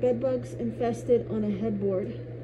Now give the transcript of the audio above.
Bedbugs infested on a headboard.